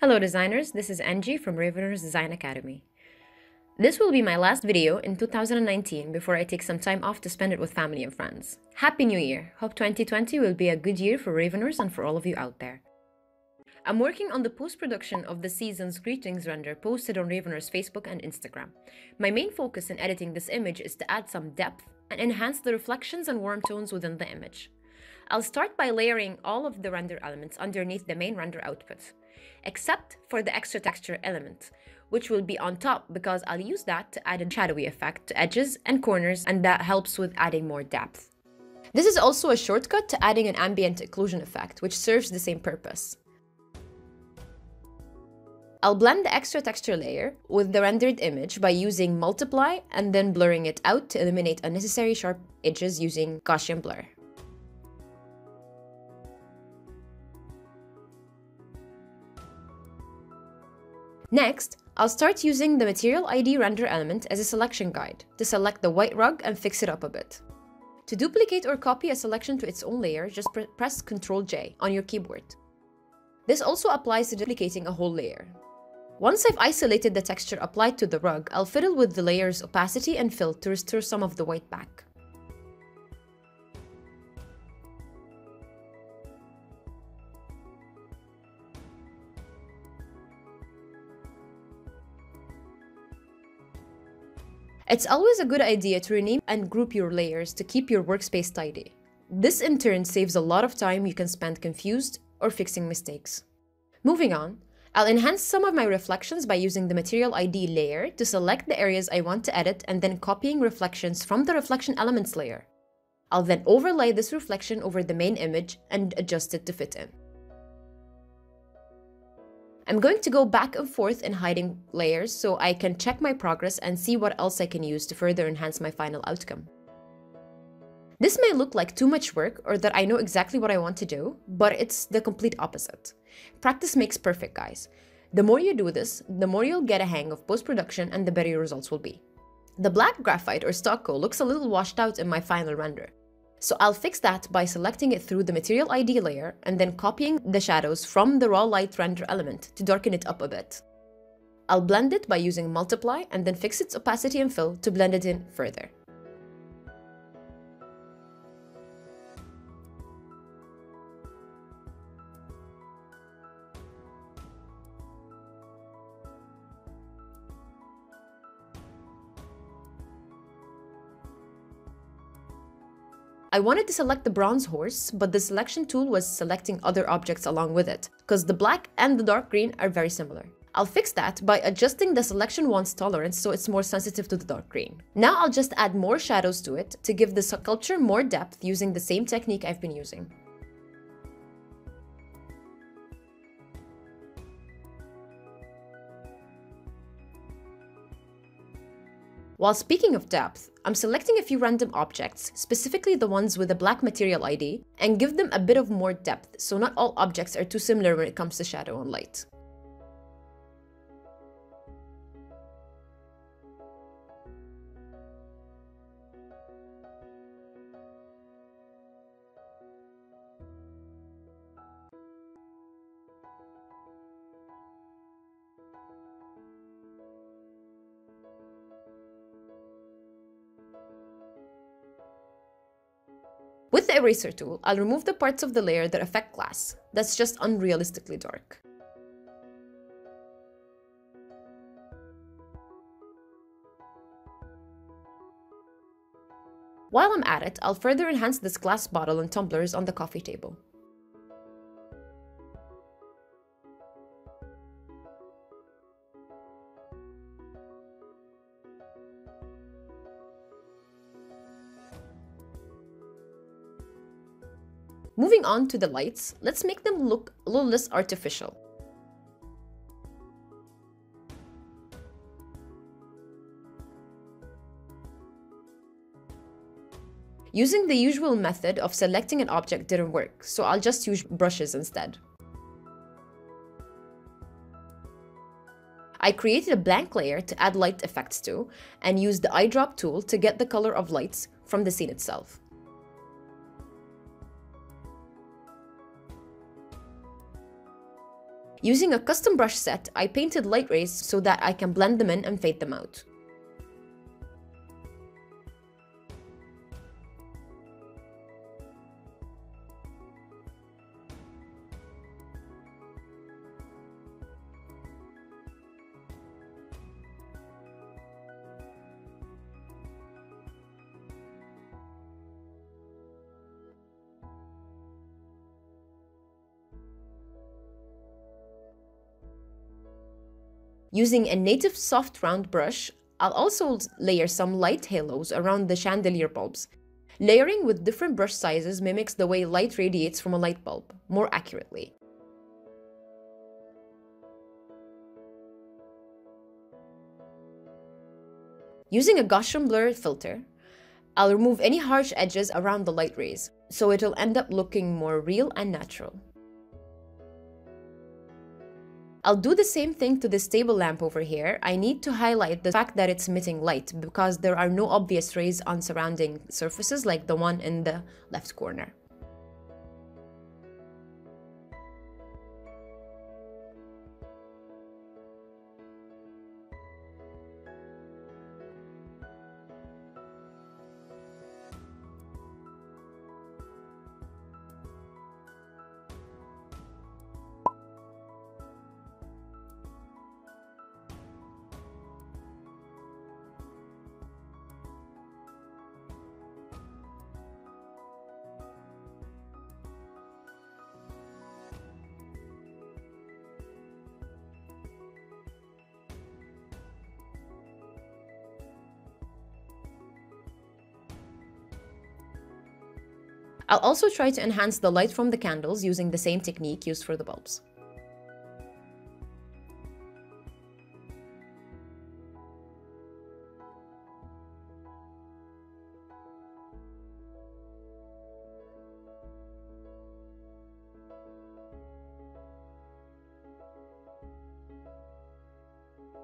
Hello designers, this is Angie from Ravenors Design Academy. This will be my last video in 2019 before I take some time off to spend it with family and friends. Happy New Year! Hope 2020 will be a good year for Ravenors and for all of you out there. I'm working on the post-production of the season's greetings render posted on Ravenors Facebook and Instagram. My main focus in editing this image is to add some depth and enhance the reflections and warm tones within the image. I'll start by layering all of the render elements underneath the main render output, except for the extra texture element, which will be on top because I'll use that to add a shadowy effect to edges and corners and that helps with adding more depth. This is also a shortcut to adding an ambient occlusion effect, which serves the same purpose. I'll blend the extra texture layer with the rendered image by using multiply and then blurring it out to eliminate unnecessary sharp edges using Gaussian blur. Next, I'll start using the Material ID render element as a selection guide to select the white rug and fix it up a bit. To duplicate or copy a selection to its own layer, just pre press Ctrl J on your keyboard. This also applies to duplicating a whole layer. Once I've isolated the texture applied to the rug, I'll fiddle with the layer's opacity and fill to restore some of the white back. It's always a good idea to rename and group your layers to keep your workspace tidy. This in turn saves a lot of time you can spend confused or fixing mistakes. Moving on, I'll enhance some of my reflections by using the Material ID layer to select the areas I want to edit and then copying reflections from the Reflection Elements layer. I'll then overlay this reflection over the main image and adjust it to fit in. I'm going to go back and forth in hiding layers so I can check my progress and see what else I can use to further enhance my final outcome. This may look like too much work or that I know exactly what I want to do, but it's the complete opposite. Practice makes perfect, guys. The more you do this, the more you'll get a hang of post-production and the better your results will be. The black graphite or stucco looks a little washed out in my final render, so I'll fix that by selecting it through the Material ID layer and then copying the shadows from the raw light render element to darken it up a bit. I'll blend it by using Multiply and then fix its opacity and fill to blend it in further. I wanted to select the bronze horse, but the selection tool was selecting other objects along with it, because the black and the dark green are very similar. I'll fix that by adjusting the selection wand's tolerance so it's more sensitive to the dark green. Now I'll just add more shadows to it to give the sculpture more depth using the same technique I've been using. While speaking of depth, I'm selecting a few random objects, specifically the ones with a black material ID, and give them a bit of more depth so not all objects are too similar when it comes to shadow and light. With the eraser tool, I'll remove the parts of the layer that affect glass, that's just unrealistically dark. While I'm at it, I'll further enhance this glass bottle and tumblers on the coffee table. Moving on to the lights, let's make them look a little less artificial. Using the usual method of selecting an object didn't work, so I'll just use brushes instead. I created a blank layer to add light effects to, and used the eyedrop tool to get the color of lights from the scene itself. Using a custom brush set, I painted light rays so that I can blend them in and fade them out. Using a native soft round brush, I'll also layer some light halos around the chandelier bulbs. Layering with different brush sizes mimics the way light radiates from a light bulb, more accurately. Using a Gaussian blur filter, I'll remove any harsh edges around the light rays, so it'll end up looking more real and natural. I'll do the same thing to this table lamp over here. I need to highlight the fact that it's emitting light because there are no obvious rays on surrounding surfaces like the one in the left corner. I'll also try to enhance the light from the candles using the same technique used for the bulbs.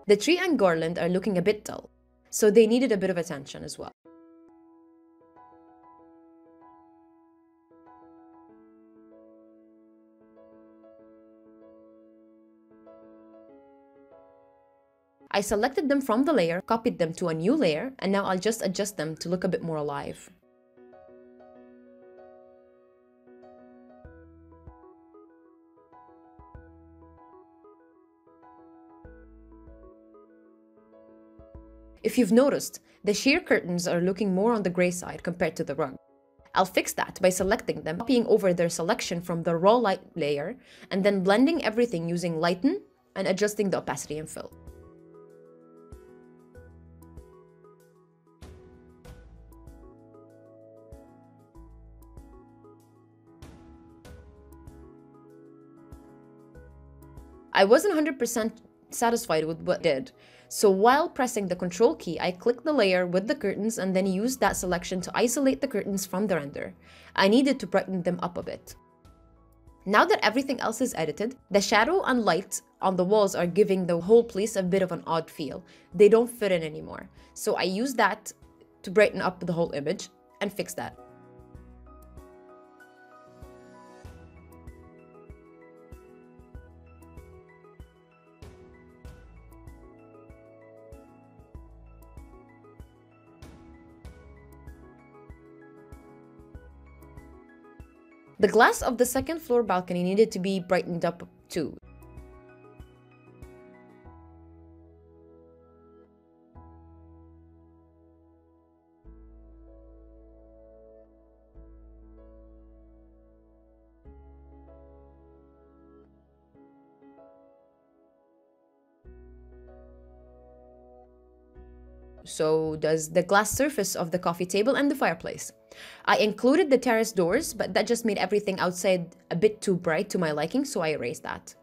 The tree and garland are looking a bit dull, so they needed a bit of attention as well. I selected them from the layer, copied them to a new layer, and now I'll just adjust them to look a bit more alive. If you've noticed, the sheer curtains are looking more on the grey side compared to the rug. I'll fix that by selecting them, copying over their selection from the raw light layer, and then blending everything using lighten and adjusting the opacity and fill. I wasn't 100% satisfied with what did. So while pressing the control key, I clicked the layer with the curtains and then used that selection to isolate the curtains from the render. I needed to brighten them up a bit. Now that everything else is edited, the shadow and light on the walls are giving the whole place a bit of an odd feel. They don't fit in anymore. So I used that to brighten up the whole image and fix that. The glass of the second floor balcony needed to be brightened up too. So does the glass surface of the coffee table and the fireplace. I included the terrace doors, but that just made everything outside a bit too bright to my liking, so I erased that.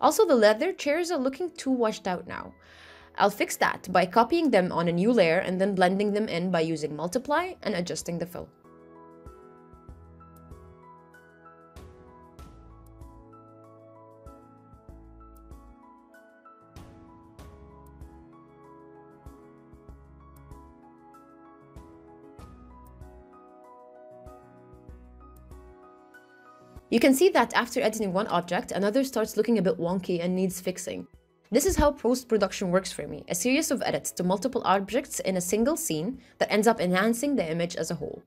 Also, the leather chairs are looking too washed out now. I'll fix that by copying them on a new layer and then blending them in by using multiply and adjusting the fill. You can see that after editing one object, another starts looking a bit wonky and needs fixing. This is how post-production works for me, a series of edits to multiple objects in a single scene that ends up enhancing the image as a whole.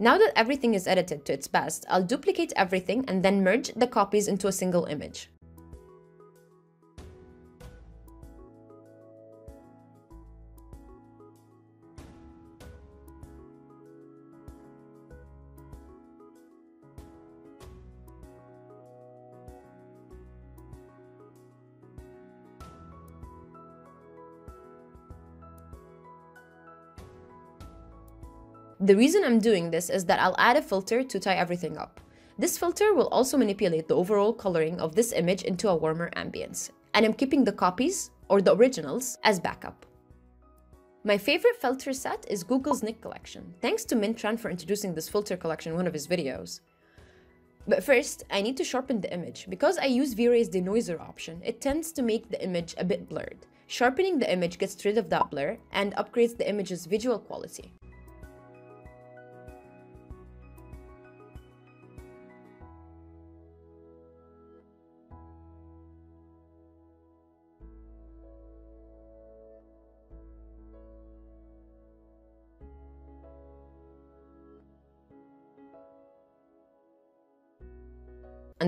Now that everything is edited to its best, I'll duplicate everything and then merge the copies into a single image. The reason I'm doing this is that I'll add a filter to tie everything up. This filter will also manipulate the overall coloring of this image into a warmer ambience, and I'm keeping the copies, or the originals, as backup. My favorite filter set is Google's Nik collection. Thanks to Minh Tran for introducing this filter collection in one of his videos. But first, I need to sharpen the image. Because I use V-Ray's denoiser option, it tends to make the image a bit blurred. Sharpening the image gets rid of that blur and upgrades the image's visual quality.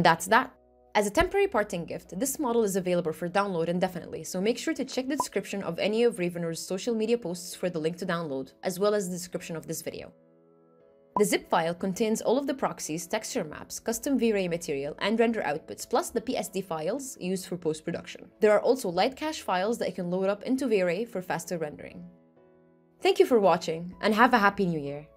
And that's that. As a temporary parting gift, this model is available for download indefinitely, so make sure to check the description of any of Ravenor's social media posts for the link to download, as well as the description of this video. The zip file contains all of the proxies, texture maps, custom V-Ray material, and render outputs, plus the PSD files used for post-production. There are also light cache files that you can load up into V-Ray for faster rendering. Thank you for watching, and have a happy new year!